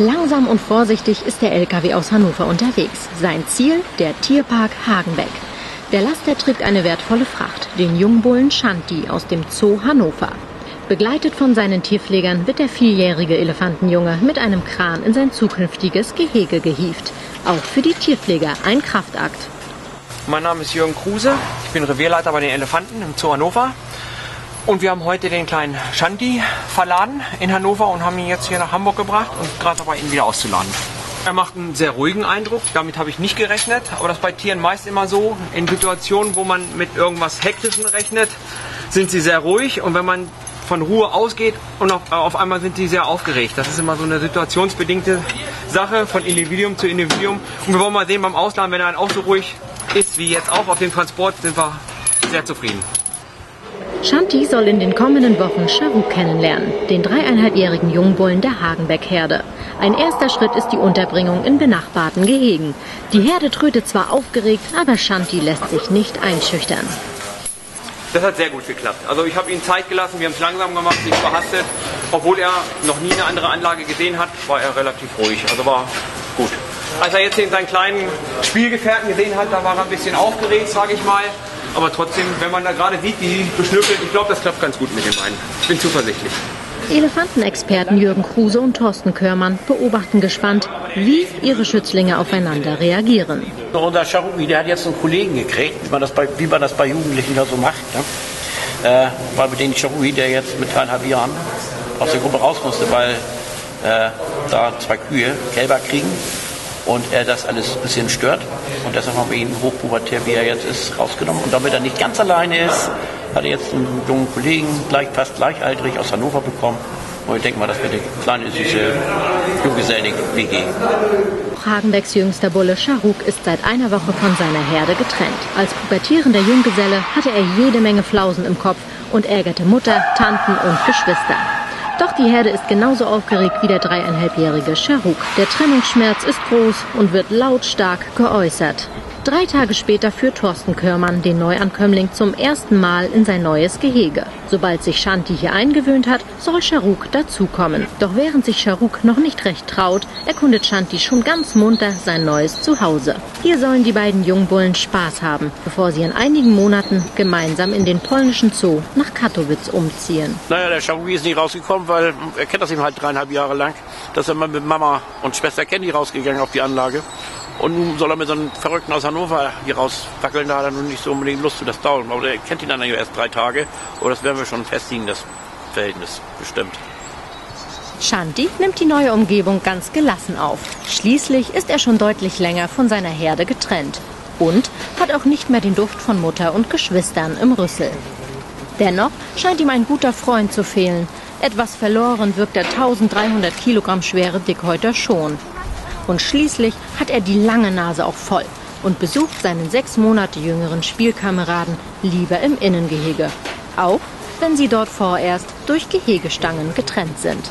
Langsam und vorsichtig ist der LKW aus Hannover unterwegs. Sein Ziel der Tierpark Hagenbeck. Der Laster trägt eine wertvolle Fracht, den Jungbullen Shanti aus dem Zoo Hannover. Begleitet von seinen Tierpflegern wird der vierjährige Elefantenjunge mit einem Kran in sein zukünftiges Gehege gehievt. Auch für die Tierpfleger ein Kraftakt. Mein Name ist Jürgen Kruse. Ich bin Revierleiter bei den Elefanten im Zoo Hannover. Und wir haben heute den kleinen Shanti verladen in Hannover und haben ihn jetzt hier nach Hamburg gebracht und gerade dabei, ihn wieder auszuladen. Er macht einen sehr ruhigen Eindruck, damit habe ich nicht gerechnet, aber das ist bei Tieren meist immer so. In Situationen, wo man mit irgendwas Hektischem rechnet, sind sie sehr ruhig und wenn man von Ruhe ausgeht und auf, auf einmal sind sie sehr aufgeregt. Das ist immer so eine situationsbedingte Sache von Individuum zu Individuum. Und wir wollen mal sehen beim Ausladen, wenn er dann auch so ruhig ist wie jetzt auch auf dem Transport, sind wir sehr zufrieden. Shanti soll in den kommenden Wochen Charou kennenlernen, den dreieinhalbjährigen Jungbullen der Hagenbeck-Herde. Ein erster Schritt ist die Unterbringung in benachbarten Gehegen. Die Herde trötet zwar aufgeregt, aber Shanti lässt sich nicht einschüchtern. Das hat sehr gut geklappt. Also ich habe ihm Zeit gelassen, wir haben es langsam gemacht, nicht verhastet. Obwohl er noch nie eine andere Anlage gesehen hat, war er relativ ruhig. Also war gut. Als er jetzt seinen kleinen Spielgefährten gesehen hat, da war er ein bisschen aufgeregt, sage ich mal. Aber trotzdem, wenn man da gerade sieht, wie beschnüffelt, ich glaube, das klappt ganz gut mit den beiden. Ich bin zuversichtlich. Elefantenexperten Jürgen Kruse und Thorsten Körmann beobachten gespannt, wie ihre Schützlinge aufeinander reagieren. Unser Charui, der hat jetzt einen Kollegen gekriegt, wie man das bei, wie man das bei Jugendlichen da so macht. Ne? Äh, weil mit dem Charui, der jetzt mit dreieinhalb Jahren aus der Gruppe raus musste, weil äh, da zwei Kühe Kälber kriegen und er das alles ein bisschen stört. Und deshalb haben wir ihn hochpubertär, wie er jetzt ist, rausgenommen. Und damit er nicht ganz alleine ist, hat er jetzt einen jungen Kollegen, gleich, fast gleichaltrig aus Hannover bekommen. Und ich denke mal, das wird eine kleine, süße Junggesellen-WG. Hagenbecks jüngster Bulle Charuk ist seit einer Woche von seiner Herde getrennt. Als pubertierender Junggeselle hatte er jede Menge Flausen im Kopf und ärgerte Mutter, Tanten und Geschwister. Doch die Herde ist genauso aufgeregt wie der dreieinhalbjährige Charuk. Der Trennungsschmerz ist groß und wird lautstark geäußert. Drei Tage später führt Thorsten Körmann den Neuankömmling zum ersten Mal in sein neues Gehege. Sobald sich Shanti hier eingewöhnt hat, soll Charuk dazukommen. Doch während sich Charuk noch nicht recht traut, erkundet Shanti schon ganz munter sein neues Zuhause. Hier sollen die beiden Jungbullen Spaß haben, bevor sie in einigen Monaten gemeinsam in den polnischen Zoo nach Katowice umziehen. Naja, der Charui ist nicht rausgekommen, weil er kennt das eben halt dreieinhalb Jahre lang. dass er mal mit Mama und Schwester Candy rausgegangen auf die Anlage. Und nun soll er mit so einem Verrückten aus Hannover hier raus wackeln, da hat er nun nicht so unbedingt Lust zu, das dauert. Aber er kennt ihn dann ja erst drei Tage. Aber das werden wir schon festigen, das Verhältnis, bestimmt. Shanti nimmt die neue Umgebung ganz gelassen auf. Schließlich ist er schon deutlich länger von seiner Herde getrennt und hat auch nicht mehr den Duft von Mutter und Geschwistern im Rüssel. Dennoch scheint ihm ein guter Freund zu fehlen. Etwas verloren wirkt der 1300 Kilogramm schwere Dickhäuter schon. Und schließlich hat er die lange Nase auch voll und besucht seinen sechs Monate jüngeren Spielkameraden lieber im Innengehege. Auch wenn sie dort vorerst durch Gehegestangen getrennt sind.